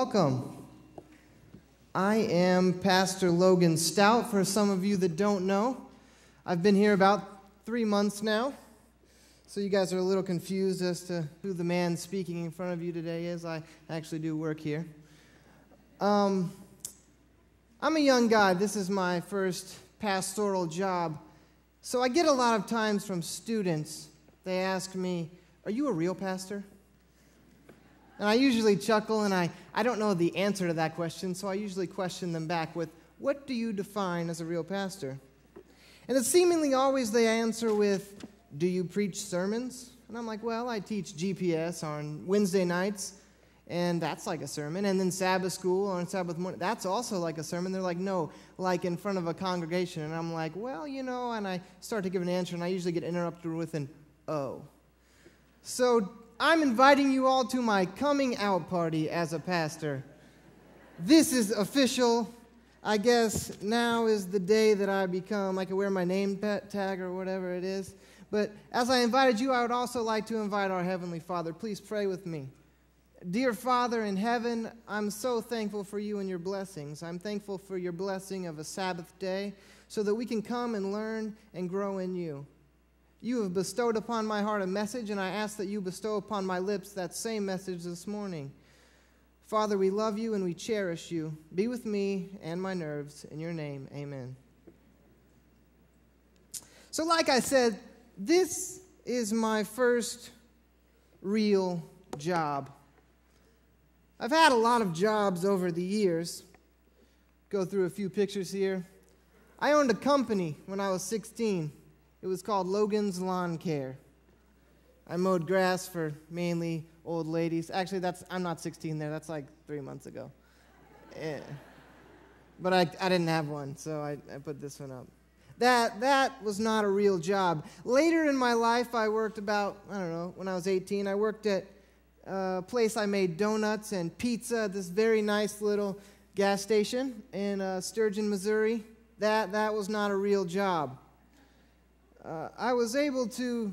Welcome. I am Pastor Logan Stout, for some of you that don't know. I've been here about three months now, so you guys are a little confused as to who the man speaking in front of you today is. I actually do work here. Um, I'm a young guy. This is my first pastoral job. So I get a lot of times from students, they ask me, Are you a real pastor? And I usually chuckle and I, I don't know the answer to that question, so I usually question them back with, What do you define as a real pastor? And it's seemingly always they answer with, Do you preach sermons? And I'm like, Well, I teach GPS on Wednesday nights, and that's like a sermon. And then Sabbath school on Sabbath morning, that's also like a sermon. They're like, No, like in front of a congregation. And I'm like, Well, you know, and I start to give an answer, and I usually get interrupted with an Oh. So I'm inviting you all to my coming out party as a pastor. This is official. I guess now is the day that I become, I can wear my name tag or whatever it is. But as I invited you, I would also like to invite our Heavenly Father. Please pray with me. Dear Father in heaven, I'm so thankful for you and your blessings. I'm thankful for your blessing of a Sabbath day so that we can come and learn and grow in you. You have bestowed upon my heart a message, and I ask that you bestow upon my lips that same message this morning. Father, we love you and we cherish you. Be with me and my nerves. In your name, amen. So, like I said, this is my first real job. I've had a lot of jobs over the years. Go through a few pictures here. I owned a company when I was 16. It was called Logan's Lawn Care. I mowed grass for mainly old ladies. Actually, that's I'm not 16 there. That's like three months ago. Yeah. But I, I didn't have one, so I, I put this one up. That, that was not a real job. Later in my life, I worked about, I don't know, when I was 18, I worked at a place I made donuts and pizza this very nice little gas station in uh, Sturgeon, Missouri. That, that was not a real job uh, I was able to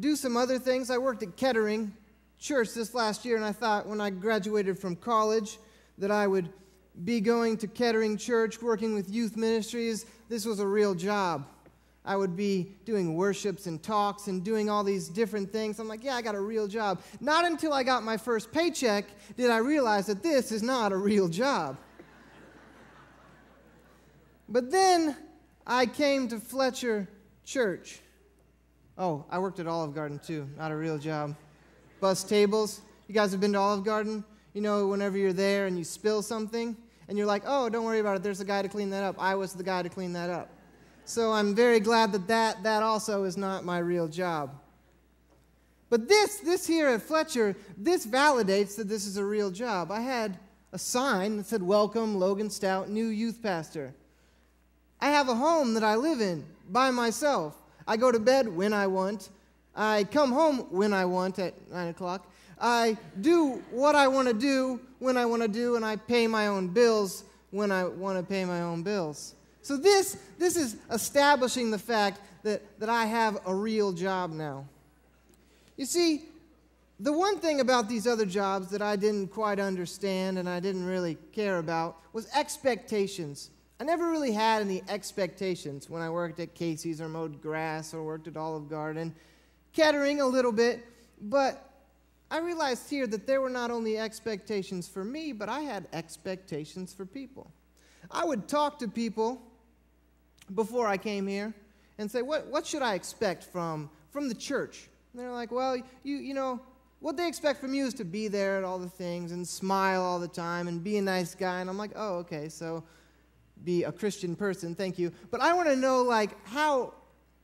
do some other things. I worked at Kettering Church this last year, and I thought when I graduated from college that I would be going to Kettering Church, working with youth ministries. This was a real job. I would be doing worships and talks and doing all these different things. I'm like, yeah, I got a real job. Not until I got my first paycheck did I realize that this is not a real job. but then I came to Fletcher Church. Oh, I worked at Olive Garden too. Not a real job. Bus tables. You guys have been to Olive Garden? You know, whenever you're there and you spill something, and you're like, oh, don't worry about it. There's a guy to clean that up. I was the guy to clean that up. So I'm very glad that that, that also is not my real job. But this, this here at Fletcher, this validates that this is a real job. I had a sign that said, Welcome, Logan Stout, new youth pastor. I have a home that I live in by myself. I go to bed when I want. I come home when I want at 9 o'clock. I do what I want to do when I want to do, and I pay my own bills when I want to pay my own bills. So, this, this is establishing the fact that, that I have a real job now. You see, the one thing about these other jobs that I didn't quite understand and I didn't really care about was expectations. I never really had any expectations when I worked at Casey's or mowed grass or worked at Olive Garden. Kettering a little bit, but I realized here that there were not only expectations for me, but I had expectations for people. I would talk to people before I came here and say, What, what should I expect from, from the church? And they're like, Well, you, you know, what they expect from you is to be there at all the things and smile all the time and be a nice guy. And I'm like, Oh, okay, so be a Christian person, thank you. But I want to know, like, how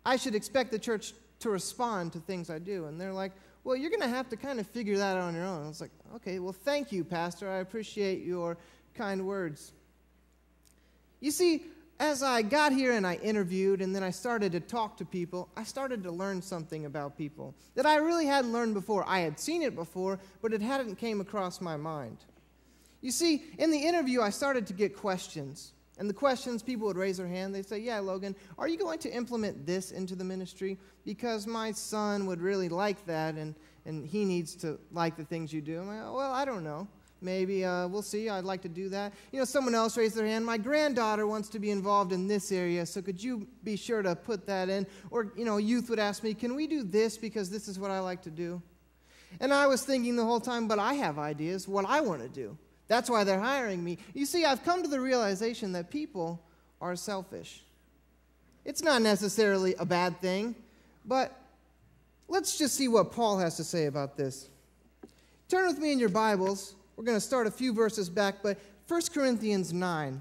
I should expect the church to respond to things I do. And they're like, well, you're going to have to kind of figure that out on your own. I was like, okay, well, thank you, Pastor. I appreciate your kind words. You see, as I got here and I interviewed and then I started to talk to people, I started to learn something about people that I really hadn't learned before. I had seen it before, but it hadn't came across my mind. You see, in the interview, I started to get questions. And the questions people would raise their hand, they'd say, Yeah, Logan, are you going to implement this into the ministry? Because my son would really like that and, and he needs to like the things you do. I'm like, Well, I don't know. Maybe uh, we'll see. I'd like to do that. You know, someone else raised their hand. My granddaughter wants to be involved in this area, so could you be sure to put that in? Or, you know, youth would ask me, can we do this because this is what I like to do? And I was thinking the whole time, but I have ideas what I want to do. That's why they're hiring me. You see, I've come to the realization that people are selfish. It's not necessarily a bad thing, but let's just see what Paul has to say about this. Turn with me in your Bibles we're going to start a few verses back, but 1 Corinthians 9.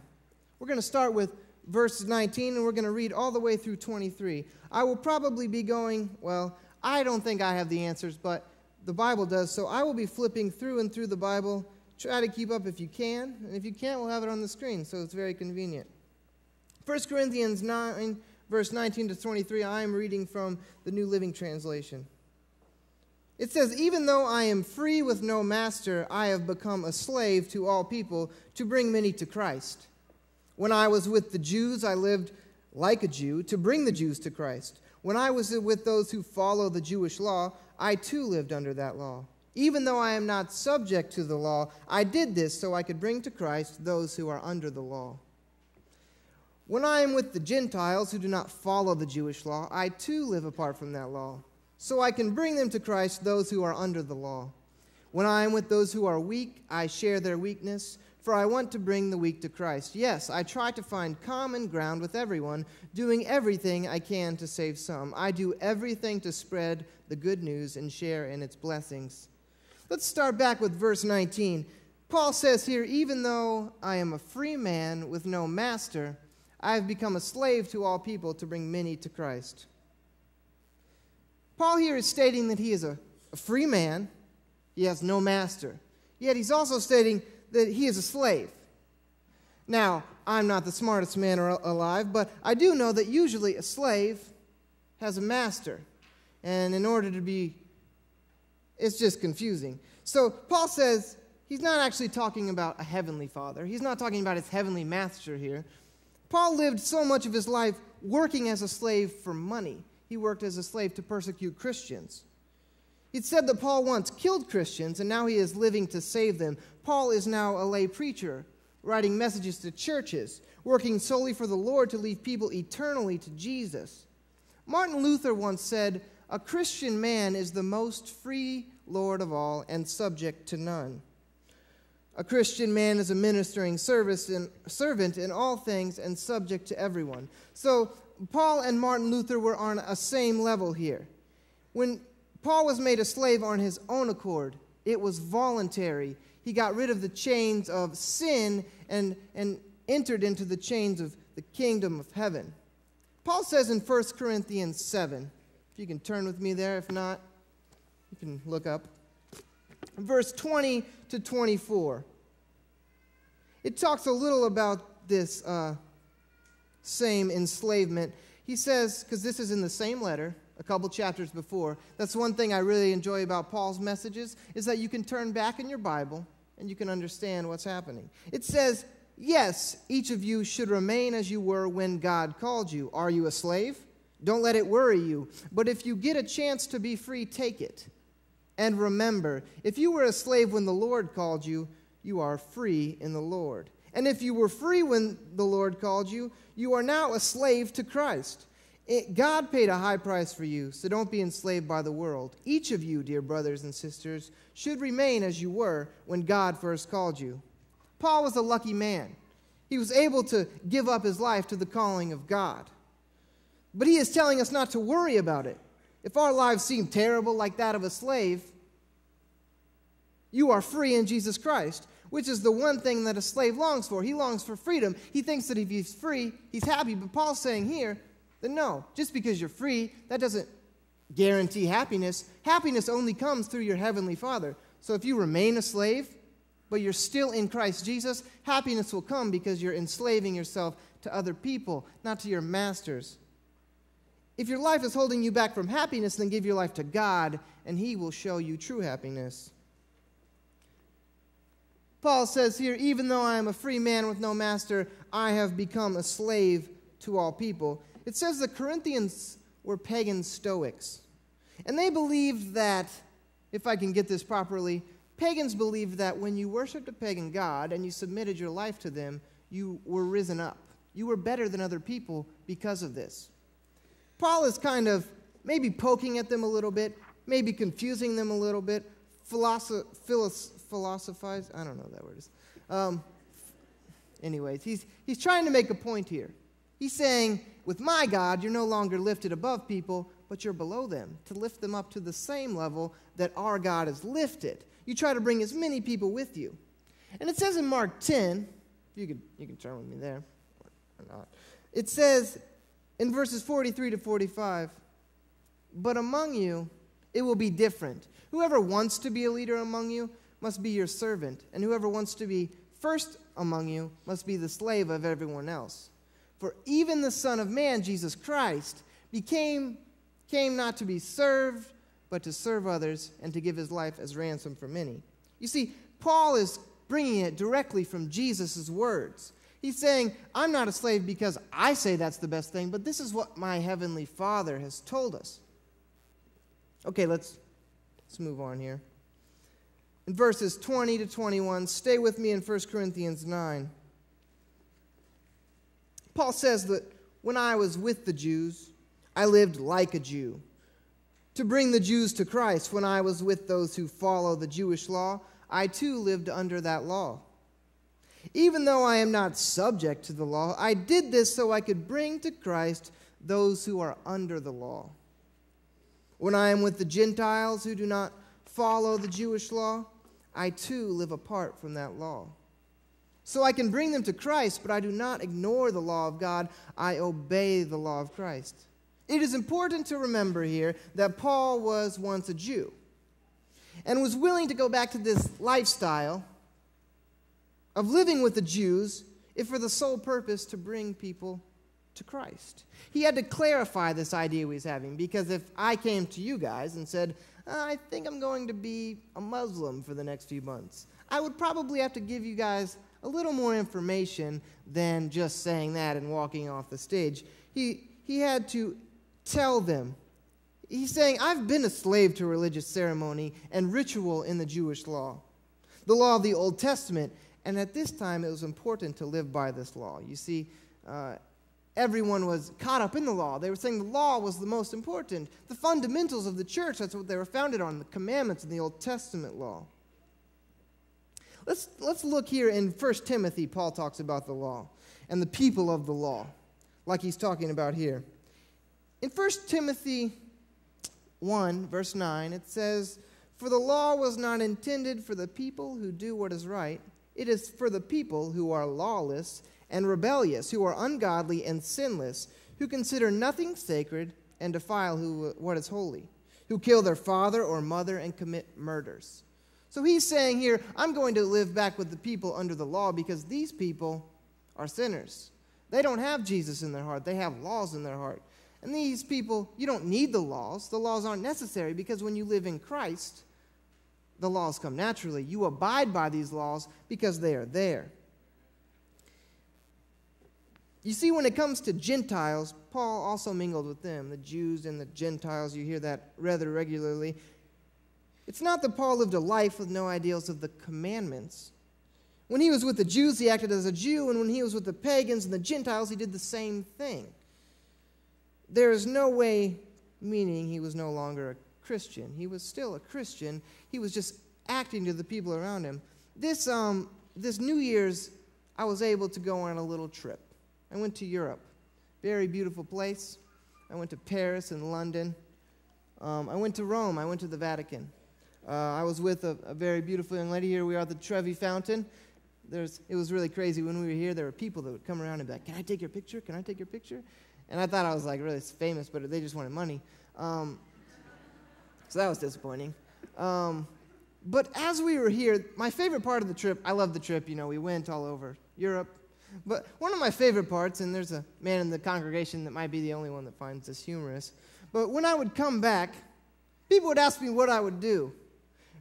We're going to start with verse 19 and we're going to read all the way through 23. I will probably be going, well, I don't think I have the answers, but the Bible does. So I will be flipping through and through the Bible. Try to keep up if you can. And if you can't, we'll have it on the screen, so it's very convenient. 1 Corinthians 9, verse 19 to 23, I am reading from the New Living Translation. It says, Even though I am free with no master, I have become a slave to all people to bring many to Christ. When I was with the Jews, I lived like a Jew to bring the Jews to Christ. When I was with those who follow the Jewish law, I too lived under that law. Even though I am not subject to the law, I did this so I could bring to Christ those who are under the law. When I am with the Gentiles who do not follow the Jewish law, I too live apart from that law so I can bring them to Christ, those who are under the law. When I am with those who are weak, I share their weakness, for I want to bring the weak to Christ. Yes, I try to find common ground with everyone, doing everything I can to save some. I do everything to spread the good news and share in its blessings. Let's start back with verse 19. Paul says here, Even though I am a free man with no master, I have become a slave to all people to bring many to Christ. Paul here is stating that he is a, a free man, he has no master. Yet he's also stating that he is a slave. Now, I'm not the smartest man alive, but I do know that usually a slave has a master. And in order to be, it's just confusing. So Paul says he's not actually talking about a heavenly father, he's not talking about his heavenly master here. Paul lived so much of his life working as a slave for money he worked as a slave to persecute Christians. It said that Paul once killed Christians and now he is living to save them. Paul is now a lay preacher, writing messages to churches, working solely for the Lord to lead people eternally to Jesus. Martin Luther once said, A Christian man is the most free Lord of all and subject to none. A Christian man is a ministering service and servant in all things and subject to everyone. So Paul and Martin Luther were on a same level here. When Paul was made a slave on his own accord, it was voluntary. He got rid of the chains of sin and, and entered into the chains of the kingdom of heaven. Paul says in 1 Corinthians 7, if you can turn with me there, if not, you can look up. Verse 20 to 24. It talks a little about this uh, same enslavement. He says, because this is in the same letter, a couple chapters before. That's one thing I really enjoy about Paul's messages is that you can turn back in your Bible and you can understand what's happening. It says, "Yes, each of you should remain as you were when God called you. Are you a slave? Don't let it worry you. But if you get a chance to be free, take it. And remember, if you were a slave when the Lord called you, you are free in the Lord. And if you were free when the Lord called you, you are now a slave to Christ. It, God paid a high price for you, so don't be enslaved by the world. Each of you, dear brothers and sisters, should remain as you were when God first called you. Paul was a lucky man. He was able to give up his life to the calling of God. But he is telling us not to worry about it. If our lives seem terrible like that of a slave, you are free in Jesus Christ which is the one thing that a slave longs for. He longs for freedom. He thinks that if he's free, he's happy. But Paul's saying here that no, just because you're free, that doesn't guarantee happiness. Happiness only comes through your heavenly Father. So if you remain a slave, but you're still in Christ Jesus, happiness will come because you're enslaving yourself to other people, not to your masters. If your life is holding you back from happiness, then give your life to God, and He will show you true happiness. Paul says here, even though I am a free man with no master, I have become a slave to all people. It says the Corinthians were pagan Stoics. And they believed that, if I can get this properly, Pagans believed that when you worshiped a pagan god and you submitted your life to them, you were risen up. You were better than other people because of this. Paul is kind of maybe poking at them a little bit, maybe confusing them a little bit, philosoph- philosophize. I don't know what that word is. Um, anyways, he's, he's trying to make a point here. He's saying, with my God, you're no longer lifted above people, but you're below them, to lift them up to the same level that our God is lifted. You try to bring as many people with you. And it says in Mark 10, you can, you can turn with me there or not. It says in verses 43 to 45, but among you it will be different. Whoever wants to be a leader among you must be your servant, and whoever wants to be first among you must be the slave of everyone else. For even the Son of Man, Jesus Christ, became came not to be served, but to serve others and to give his life as ransom for many. You see, Paul is bringing it directly from Jesus' words. He's saying, I'm not a slave because I say that's the best thing, but this is what my heavenly Father has told us. Okay, let's, let's move on here. In verses 20 to 21, stay with me in 1 Corinthians 9. Paul says that when I was with the Jews, I lived like a Jew. To bring the Jews to Christ, when I was with those who follow the Jewish law, I too lived under that law. Even though I am not subject to the law, I did this so I could bring to Christ those who are under the law. When I am with the Gentiles who do not follow the Jewish law, I too live apart from that law. So I can bring them to Christ, but I do not ignore the law of God, I obey the law of Christ. It is important to remember here that Paul was once a Jew and was willing to go back to this lifestyle of living with the Jews if for the sole purpose to bring people to Christ. He had to clarify this idea he was having because if I came to you guys and said, uh, I think I'm going to be a Muslim for the next few months, I would probably have to give you guys a little more information than just saying that and walking off the stage. He, he had to tell them. He's saying, I've been a slave to religious ceremony and ritual in the Jewish law, the law of the Old Testament. And at this time, it was important to live by this law. You see, uh, everyone was caught up in the law. They were saying the law was the most important. The fundamentals of the church, that's what they were founded on, the commandments in the Old Testament law. Let's, let's look here in 1 Timothy. Paul talks about the law and the people of the law, like he's talking about here. In 1 Timothy 1, verse 9, it says, For the law was not intended for the people who do what is right, it is for the people who are lawless and rebellious, who are ungodly and sinless, who consider nothing sacred and defile who, what is holy, who kill their father or mother and commit murders. So he's saying here, I'm going to live back with the people under the law because these people are sinners. They don't have Jesus in their heart, they have laws in their heart. And these people, you don't need the laws. The laws aren't necessary because when you live in Christ, the laws come naturally. You abide by these laws because they are there. You see, when it comes to Gentiles, Paul also mingled with them, the Jews and the Gentiles. You hear that rather regularly. It's not that Paul lived a life with no ideals of the commandments. When he was with the Jews, he acted as a Jew, and when he was with the pagans and the Gentiles, he did the same thing. There is no way meaning he was no longer a Christian. He was still a Christian. He was just acting to the people around him. This, um, this New Year's, I was able to go on a little trip. I went to Europe. Very beautiful place. I went to Paris and London. Um, I went to Rome. I went to the Vatican. Uh, I was with a, a, very beautiful young lady. Here we are at the Trevi Fountain. There's, it was really crazy. When we were here, there were people that would come around and be like, Can I take your picture? Can I take your picture? And I thought I was like really famous, but they just wanted money. Um, so that was disappointing. Um, but as we were here, my favorite part of the trip, I love the trip, you know, we went all over Europe. But one of my favorite parts, and there's a man in the congregation that might be the only one that finds this humorous, but when I would come back, people would ask me what I would do.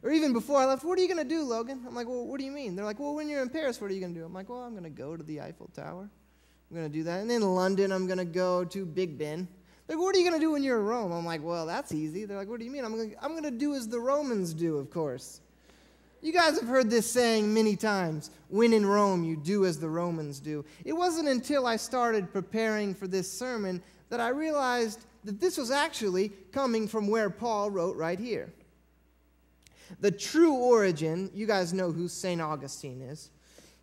Or even before I left, what are you going to do, Logan? I'm like, well, what do you mean? They're like, well, when you're in Paris, what are you going to do? I'm like, well, I'm going to go to the Eiffel Tower. I'm going to do that. And in London, I'm going to go to Big Ben. Like, what are you going to do when you're in Rome? I'm like, well, that's easy. They're like, what do you mean? I'm going I'm to do as the Romans do, of course. You guys have heard this saying many times when in Rome, you do as the Romans do. It wasn't until I started preparing for this sermon that I realized that this was actually coming from where Paul wrote right here. The true origin, you guys know who St. Augustine is.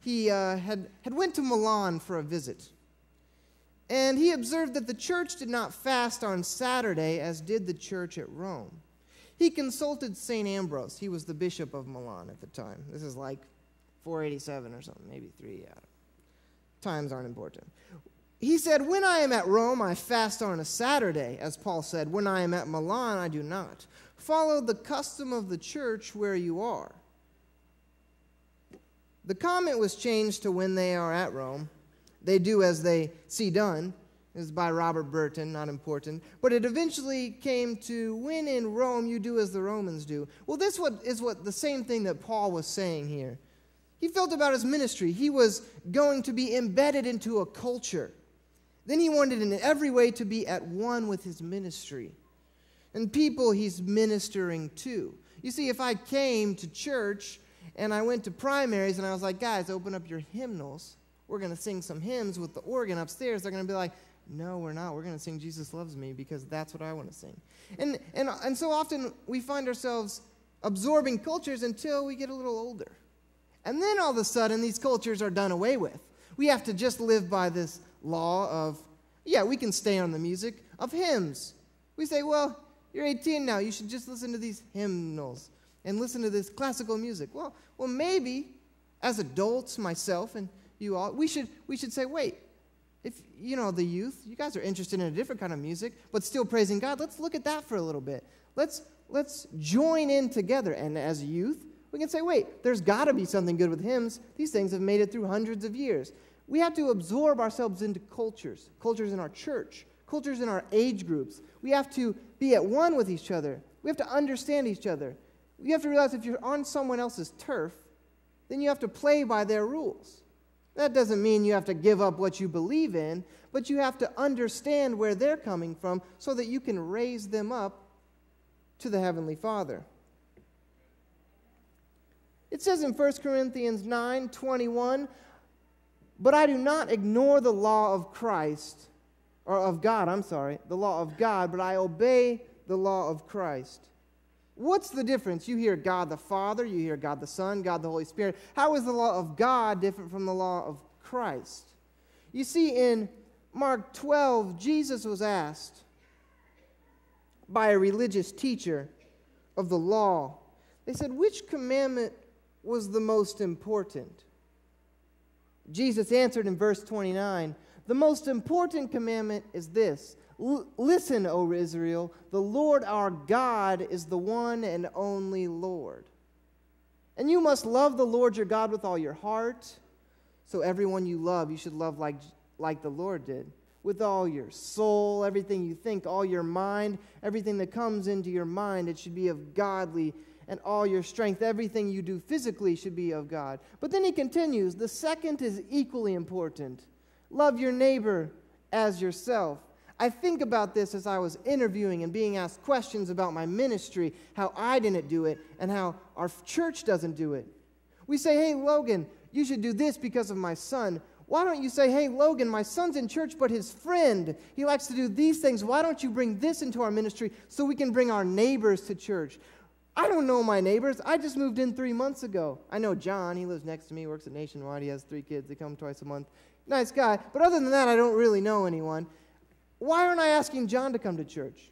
He uh, had, had went to Milan for a visit. And he observed that the church did not fast on Saturday as did the church at Rome. He consulted St. Ambrose. He was the bishop of Milan at the time. This is like 487 or something, maybe three. Yeah. Times aren't important. He said, When I am at Rome, I fast on a Saturday, as Paul said. When I am at Milan, I do not. Follow the custom of the church where you are. The comment was changed to when they are at Rome. They do as they see done. This is by Robert Burton, not important. But it eventually came to when in Rome you do as the Romans do. Well, this what is what the same thing that Paul was saying here. He felt about his ministry. He was going to be embedded into a culture. Then he wanted in every way to be at one with his ministry and people he's ministering to. You see, if I came to church and I went to primaries and I was like, guys, open up your hymnals. We're going to sing some hymns with the organ upstairs. They're going to be like, no, we're not. We're going to sing Jesus Loves Me because that's what I want to sing. And, and, and so often we find ourselves absorbing cultures until we get a little older. And then all of a sudden, these cultures are done away with. We have to just live by this law of, yeah, we can stay on the music of hymns. We say, well, you're 18 now. You should just listen to these hymnals and listen to this classical music. Well, well, maybe as adults, myself and you all, we should, we should say, wait, if, you know, the youth, you guys are interested in a different kind of music, but still praising God, let's look at that for a little bit. Let's, let's join in together. And as youth, we can say, wait, there's got to be something good with hymns. These things have made it through hundreds of years. We have to absorb ourselves into cultures, cultures in our church, cultures in our age groups. We have to be at one with each other. We have to understand each other. You have to realize if you're on someone else's turf, then you have to play by their rules. That doesn't mean you have to give up what you believe in, but you have to understand where they're coming from so that you can raise them up to the Heavenly Father. It says in 1 Corinthians 9 21, but I do not ignore the law of Christ, or of God, I'm sorry, the law of God, but I obey the law of Christ. What's the difference? You hear God the Father, you hear God the Son, God the Holy Spirit. How is the law of God different from the law of Christ? You see, in Mark 12, Jesus was asked by a religious teacher of the law. They said, Which commandment was the most important? Jesus answered in verse 29 The most important commandment is this Listen, O Israel, the Lord our God is the one and only Lord. And you must love the Lord your God with all your heart. So, everyone you love, you should love like, like the Lord did. With all your soul, everything you think, all your mind, everything that comes into your mind, it should be of godly and all your strength. Everything you do physically should be of God. But then he continues the second is equally important love your neighbor as yourself. I think about this as I was interviewing and being asked questions about my ministry, how I didn't do it, and how our church doesn't do it. We say, hey, Logan, you should do this because of my son. Why don't you say, hey, Logan, my son's in church, but his friend, he likes to do these things. Why don't you bring this into our ministry so we can bring our neighbors to church? I don't know my neighbors. I just moved in three months ago. I know John. He lives next to me, works at Nationwide. He has three kids. They come twice a month. Nice guy. But other than that, I don't really know anyone. Why aren't I asking John to come to church?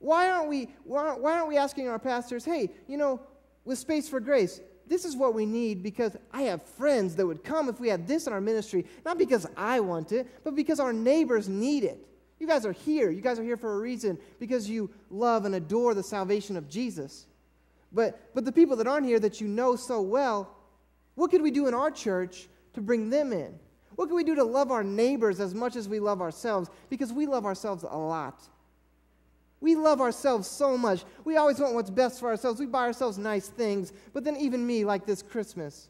Why aren't we, why aren't, why aren't we asking our pastors, hey, you know, with Space for Grace, this is what we need because I have friends that would come if we had this in our ministry, not because I want it, but because our neighbors need it. You guys are here. You guys are here for a reason because you love and adore the salvation of Jesus. But, but the people that aren't here that you know so well, what could we do in our church to bring them in? What can we do to love our neighbors as much as we love ourselves? Because we love ourselves a lot. We love ourselves so much. We always want what's best for ourselves. We buy ourselves nice things. But then, even me, like this Christmas,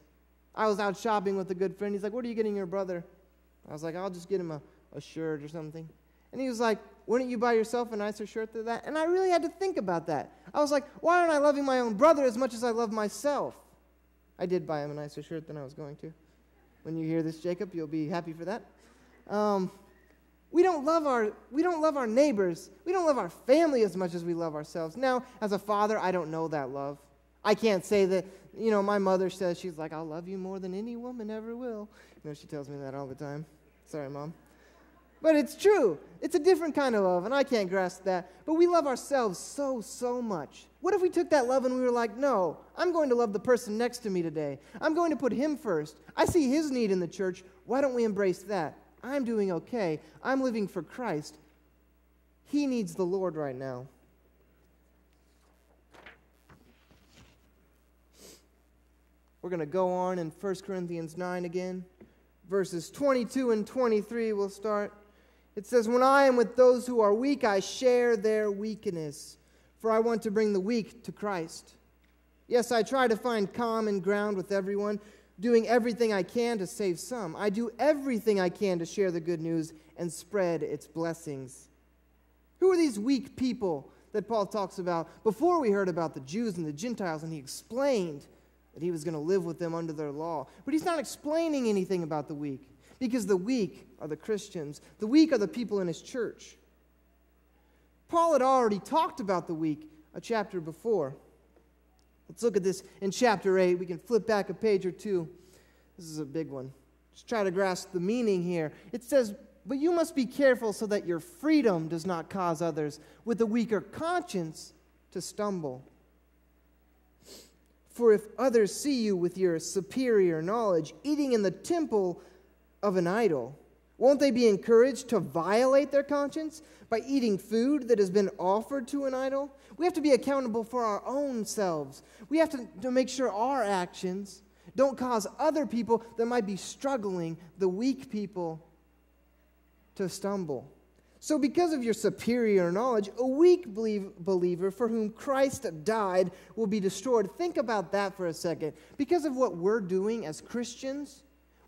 I was out shopping with a good friend. He's like, What are you getting your brother? I was like, I'll just get him a, a shirt or something. And he was like, Wouldn't you buy yourself a nicer shirt than that? And I really had to think about that. I was like, Why aren't I loving my own brother as much as I love myself? I did buy him a nicer shirt than I was going to. When you hear this, Jacob, you'll be happy for that. Um, we don't love our we don't love our neighbors. We don't love our family as much as we love ourselves. Now, as a father, I don't know that love. I can't say that, you know, my mother says she's like, I'll love you more than any woman ever will. You know, she tells me that all the time. Sorry, mom. But it's true. It's a different kind of love, and I can't grasp that. But we love ourselves so, so much. What if we took that love and we were like, no, I'm going to love the person next to me today. I'm going to put him first. I see his need in the church. Why don't we embrace that? I'm doing okay. I'm living for Christ. He needs the Lord right now. We're going to go on in 1 Corinthians 9 again. Verses 22 and 23 we'll start. It says, When I am with those who are weak, I share their weakness, for I want to bring the weak to Christ. Yes, I try to find common ground with everyone, doing everything I can to save some. I do everything I can to share the good news and spread its blessings. Who are these weak people that Paul talks about? Before we heard about the Jews and the Gentiles, and he explained that he was going to live with them under their law. But he's not explaining anything about the weak because the weak are the Christians, the weak are the people in his church. Paul had already talked about the weak a chapter before. Let's look at this in chapter 8. We can flip back a page or two. This is a big one. Just try to grasp the meaning here. It says, But you must be careful so that your freedom does not cause others with a weaker conscience to stumble. For if others see you with your superior knowledge eating in the temple of an idol, won't they be encouraged to violate their conscience by eating food that has been offered to an idol? We have to be accountable for our own selves. We have to, to make sure our actions don't cause other people that might be struggling, the weak people, to stumble. So, because of your superior knowledge, a weak believer for whom Christ died will be destroyed. Think about that for a second. Because of what we're doing as Christians,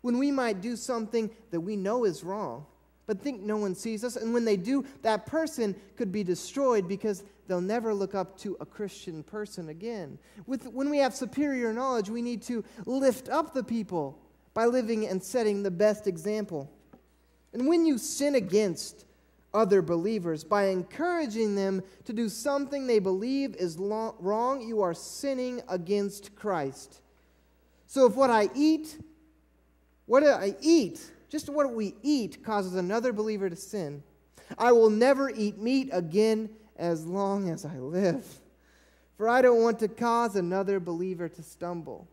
when we might do something that we know is wrong, but think no one sees us. And when they do, that person could be destroyed because they'll never look up to a Christian person again. With, when we have superior knowledge, we need to lift up the people by living and setting the best example. And when you sin against other believers by encouraging them to do something they believe is wrong, you are sinning against Christ. So if what I eat what I eat, just what we eat, causes another believer to sin. I will never eat meat again as long as I live, for I don't want to cause another believer to stumble.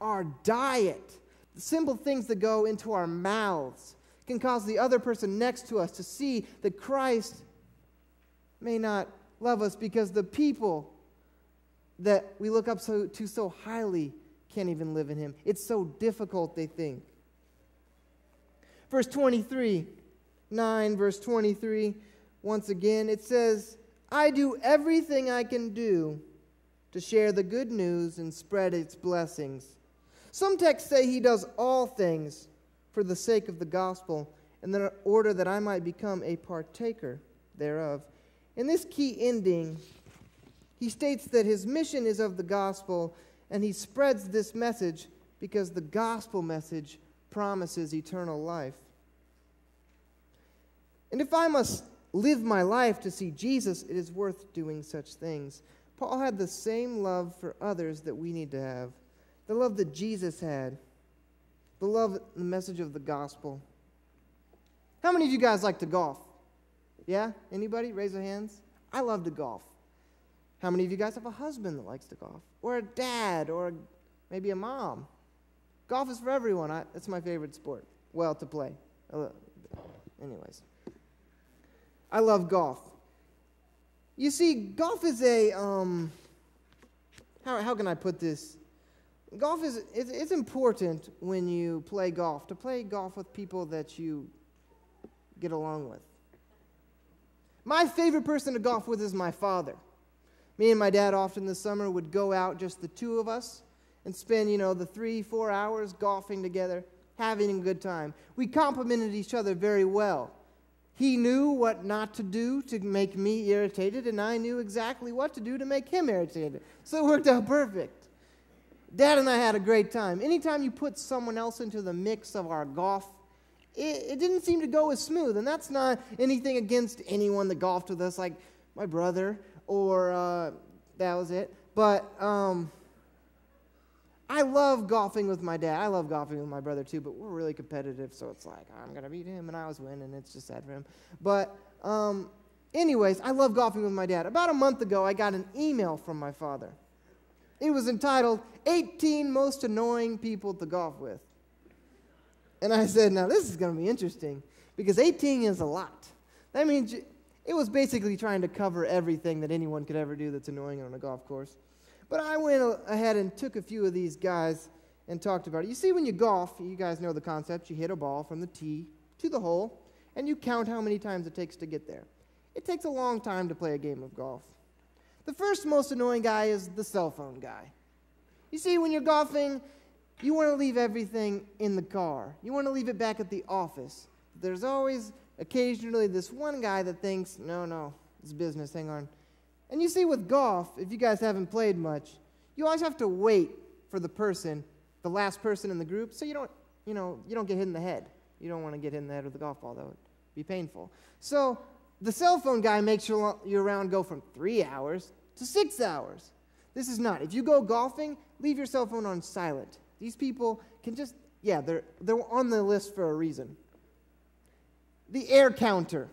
Our diet, the simple things that go into our mouths, can cause the other person next to us to see that Christ may not love us because the people that we look up so, to so highly can't even live in Him. It's so difficult, they think. Verse 23, 9, verse 23, once again, it says, I do everything I can do to share the good news and spread its blessings. Some texts say he does all things for the sake of the gospel and in order that I might become a partaker thereof. In this key ending, he states that his mission is of the gospel and he spreads this message because the gospel message promises eternal life. And if I must live my life to see Jesus, it is worth doing such things. Paul had the same love for others that we need to have the love that Jesus had, the love, the message of the gospel. How many of you guys like to golf? Yeah? Anybody? Raise your hands. I love to golf. How many of you guys have a husband that likes to golf? Or a dad, or maybe a mom? Golf is for everyone. I, it's my favorite sport. Well, to play. Anyways, I love golf. You see, golf is a, um, how, how can I put this? Golf is it's, it's important when you play golf, to play golf with people that you get along with. My favorite person to golf with is my father. Me and my dad often this summer would go out, just the two of us, and spend, you know, the three, four hours golfing together, having a good time. We complimented each other very well. He knew what not to do to make me irritated, and I knew exactly what to do to make him irritated. So it worked out perfect. Dad and I had a great time. Anytime you put someone else into the mix of our golf, it, it didn't seem to go as smooth. And that's not anything against anyone that golfed with us, like my brother, or uh, that was it. But um, I love golfing with my dad. I love golfing with my brother too, but we're really competitive, so it's like, I'm going to beat him, and I was winning. It's just sad for him. But, um, anyways, I love golfing with my dad. About a month ago, I got an email from my father. It was entitled 18 Most Annoying People to Golf With. And I said, now this is going to be interesting because 18 is a lot. That means it was basically trying to cover everything that anyone could ever do that's annoying on a golf course. But I went ahead and took a few of these guys and talked about it. You see, when you golf, you guys know the concept. You hit a ball from the tee to the hole, and you count how many times it takes to get there. It takes a long time to play a game of golf. The first most annoying guy is the cell phone guy. You see, when you're golfing, you want to leave everything in the car. You want to leave it back at the office. There's always occasionally this one guy that thinks, no, no, it's business, hang on. And you see, with golf, if you guys haven't played much, you always have to wait for the person, the last person in the group, so you don't, you know, you don't get hit in the head. You don't want to get hit in the head with the golf ball, that would be painful. So the cell phone guy makes your, your round go from three hours to six hours. This is not. If you go golfing, leave your cell phone on silent. These people can just, yeah, they're, they're on the list for a reason. The air counter.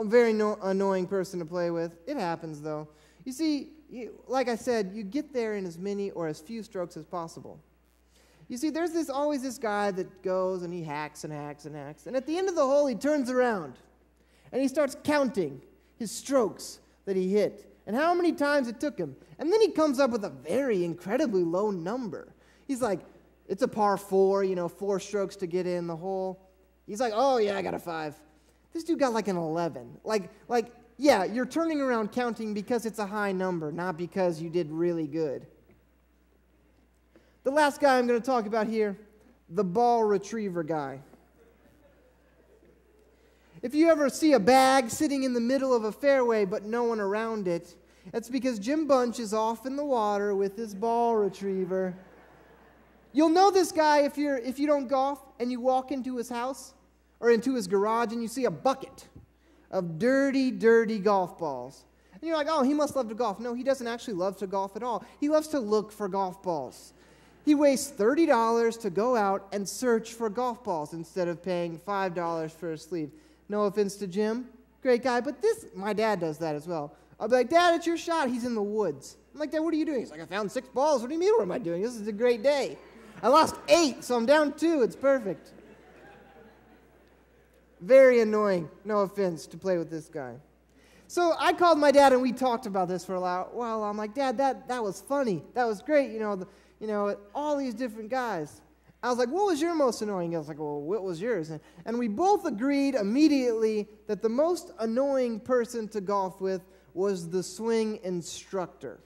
A very no- annoying person to play with. It happens, though. You see, you, like I said, you get there in as many or as few strokes as possible. You see, there's this always this guy that goes and he hacks and hacks and hacks. And at the end of the hole, he turns around and he starts counting his strokes that he hit and how many times it took him. And then he comes up with a very incredibly low number. He's like, it's a par four, you know, four strokes to get in the hole. He's like, oh, yeah, I got a five. This dude got like an 11. Like, like, yeah, you're turning around counting because it's a high number, not because you did really good. The last guy I'm going to talk about here, the ball retriever guy. If you ever see a bag sitting in the middle of a fairway but no one around it, that's because Jim Bunch is off in the water with his ball retriever. You'll know this guy if, you're, if you don't golf and you walk into his house or into his garage and you see a bucket of dirty, dirty golf balls. And you're like, oh, he must love to golf. No, he doesn't actually love to golf at all. He loves to look for golf balls. He wastes $30 to go out and search for golf balls instead of paying $5 for a sleeve. No offense to Jim, great guy, but this, my dad does that as well. I'll be like, Dad, it's your shot. He's in the woods. I'm like, Dad, what are you doing? He's like, I found six balls. What do you mean, what am I doing? This is a great day. I lost eight, so I'm down two. It's perfect. Very annoying, no offense, to play with this guy. So I called my dad and we talked about this for a while. I'm like, Dad, that, that was funny. That was great. You know, the, you know, all these different guys. I was like, what was your most annoying? I was like, well, what was yours? And, and we both agreed immediately that the most annoying person to golf with was the swing instructor.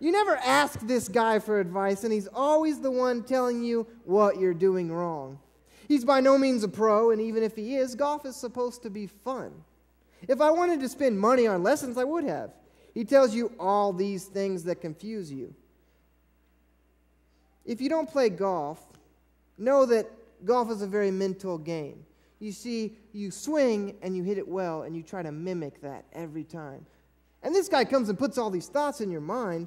You never ask this guy for advice, and he's always the one telling you what you're doing wrong. He's by no means a pro, and even if he is, golf is supposed to be fun. If I wanted to spend money on lessons, I would have. He tells you all these things that confuse you. If you don't play golf, know that golf is a very mental game. You see, you swing and you hit it well, and you try to mimic that every time. And this guy comes and puts all these thoughts in your mind,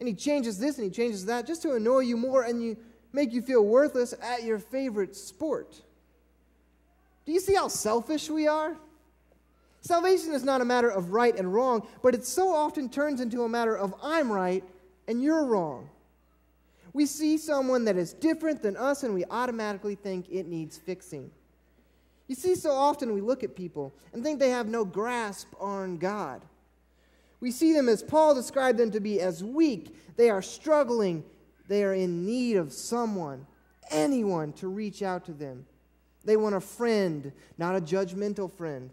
and he changes this and he changes that just to annoy you more and you make you feel worthless at your favorite sport. Do you see how selfish we are? Salvation is not a matter of right and wrong, but it so often turns into a matter of I'm right and you're wrong. We see someone that is different than us and we automatically think it needs fixing. You see, so often we look at people and think they have no grasp on God. We see them as Paul described them to be as weak. They are struggling. They are in need of someone, anyone, to reach out to them. They want a friend, not a judgmental friend.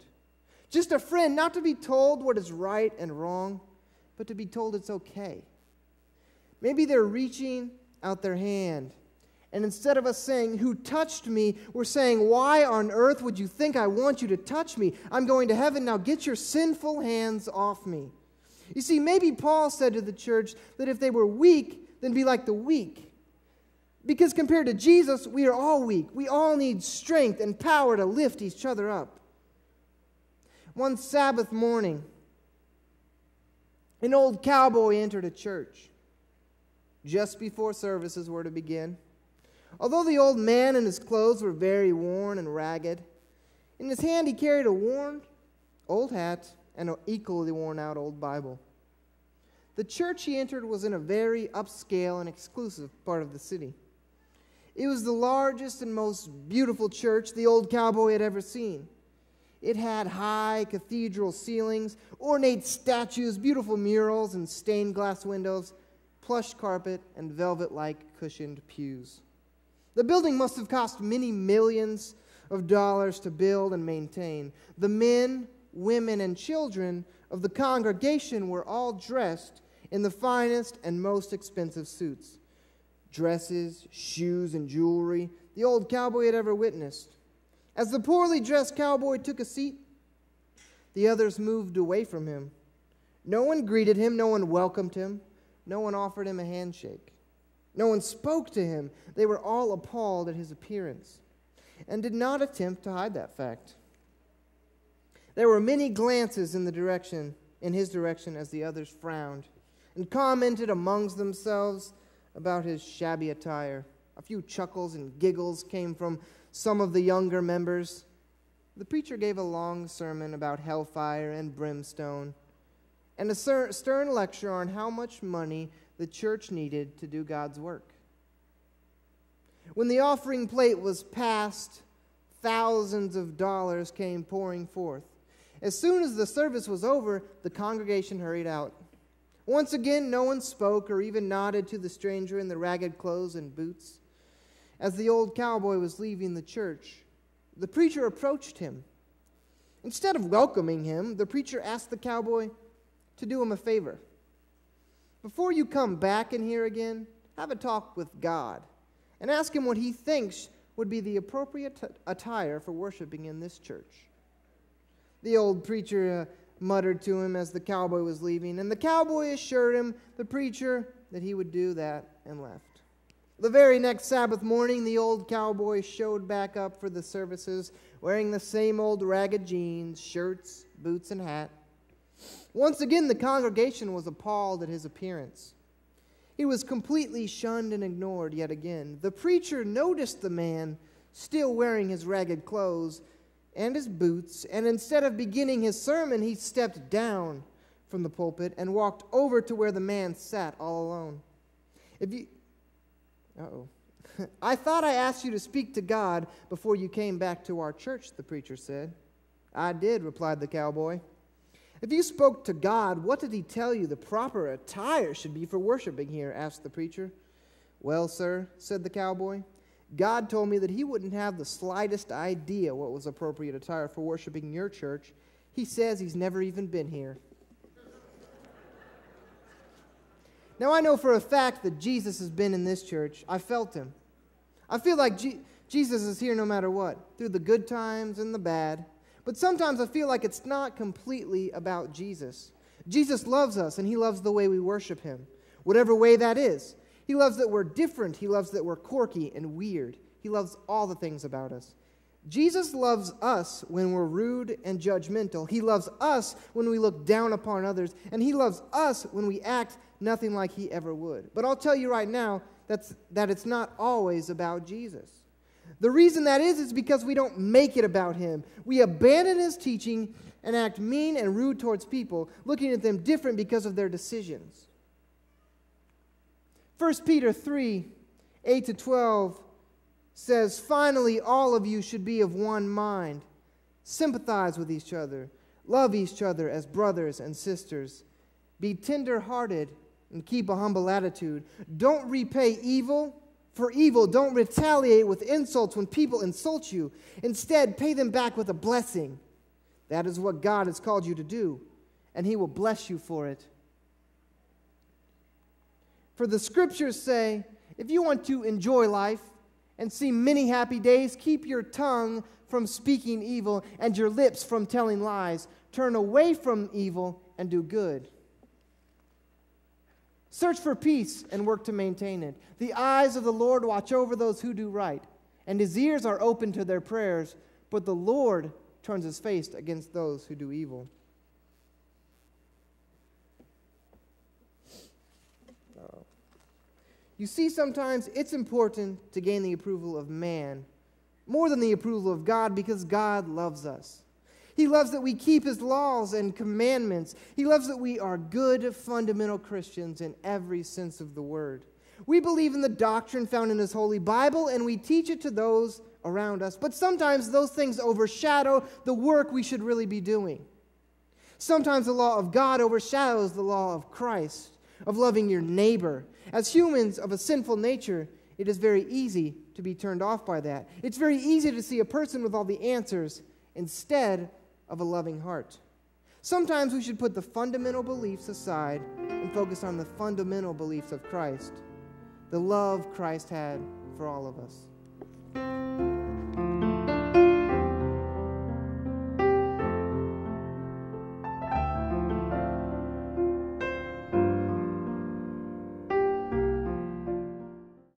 Just a friend, not to be told what is right and wrong, but to be told it's okay. Maybe they're reaching out their hand and instead of us saying, Who touched me, we're saying, Why on earth would you think I want you to touch me? I'm going to heaven. Now get your sinful hands off me. You see, maybe Paul said to the church that if they were weak, then be like the weak. Because compared to Jesus, we are all weak. We all need strength and power to lift each other up. One Sabbath morning, an old cowboy entered a church just before services were to begin. Although the old man and his clothes were very worn and ragged, in his hand he carried a worn old hat and an equally worn out old Bible. The church he entered was in a very upscale and exclusive part of the city. It was the largest and most beautiful church the old cowboy had ever seen. It had high cathedral ceilings, ornate statues, beautiful murals, and stained glass windows, plush carpet, and velvet like cushioned pews. The building must have cost many millions of dollars to build and maintain. The men, women, and children of the congregation were all dressed in the finest and most expensive suits dresses, shoes, and jewelry the old cowboy had ever witnessed. As the poorly dressed cowboy took a seat, the others moved away from him. No one greeted him, no one welcomed him, no one offered him a handshake. No one spoke to him. They were all appalled at his appearance and did not attempt to hide that fact. There were many glances in the direction in his direction as the others frowned and commented amongst themselves about his shabby attire. A few chuckles and giggles came from some of the younger members. The preacher gave a long sermon about hellfire and brimstone and a stern lecture on how much money the church needed to do God's work. When the offering plate was passed, thousands of dollars came pouring forth. As soon as the service was over, the congregation hurried out. Once again, no one spoke or even nodded to the stranger in the ragged clothes and boots. As the old cowboy was leaving the church, the preacher approached him. Instead of welcoming him, the preacher asked the cowboy to do him a favor. Before you come back in here again, have a talk with God and ask Him what He thinks would be the appropriate attire for worshiping in this church. The old preacher uh, muttered to him as the cowboy was leaving, and the cowboy assured him, the preacher, that he would do that and left. The very next Sabbath morning, the old cowboy showed back up for the services, wearing the same old ragged jeans, shirts, boots, and hat. Once again, the congregation was appalled at his appearance. He was completely shunned and ignored yet again. The preacher noticed the man still wearing his ragged clothes and his boots, and instead of beginning his sermon, he stepped down from the pulpit and walked over to where the man sat all alone. If you oh I thought I asked you to speak to God before you came back to our church, the preacher said. I did, replied the cowboy. If you spoke to God, what did he tell you the proper attire should be for worshiping here? asked the preacher. Well, sir, said the cowboy, God told me that he wouldn't have the slightest idea what was appropriate attire for worshiping your church. He says he's never even been here. now, I know for a fact that Jesus has been in this church. I felt him. I feel like Jesus is here no matter what, through the good times and the bad. But sometimes I feel like it's not completely about Jesus. Jesus loves us, and He loves the way we worship Him, whatever way that is. He loves that we're different. He loves that we're quirky and weird. He loves all the things about us. Jesus loves us when we're rude and judgmental. He loves us when we look down upon others. And He loves us when we act nothing like He ever would. But I'll tell you right now that's, that it's not always about Jesus. The reason that is is because we don't make it about him. We abandon his teaching and act mean and rude towards people, looking at them different because of their decisions. 1 Peter 3 8 to 12 says, Finally, all of you should be of one mind, sympathize with each other, love each other as brothers and sisters, be tender hearted, and keep a humble attitude. Don't repay evil for evil. Don't retaliate with insults when people insult you. Instead, pay them back with a blessing. That is what God has called you to do, and He will bless you for it. For the scriptures say, if you want to enjoy life and see many happy days, keep your tongue from speaking evil and your lips from telling lies. Turn away from evil and do good. Search for peace and work to maintain it. The eyes of the Lord watch over those who do right, and his ears are open to their prayers, but the Lord turns his face against those who do evil. You see, sometimes it's important to gain the approval of man more than the approval of God because God loves us. He loves that we keep his laws and commandments. He loves that we are good, fundamental Christians in every sense of the word. We believe in the doctrine found in his holy Bible and we teach it to those around us. But sometimes those things overshadow the work we should really be doing. Sometimes the law of God overshadows the law of Christ, of loving your neighbor. As humans of a sinful nature, it is very easy to be turned off by that. It's very easy to see a person with all the answers instead of a loving heart. Sometimes we should put the fundamental beliefs aside and focus on the fundamental beliefs of Christ, the love Christ had for all of us.